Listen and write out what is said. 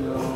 안녕.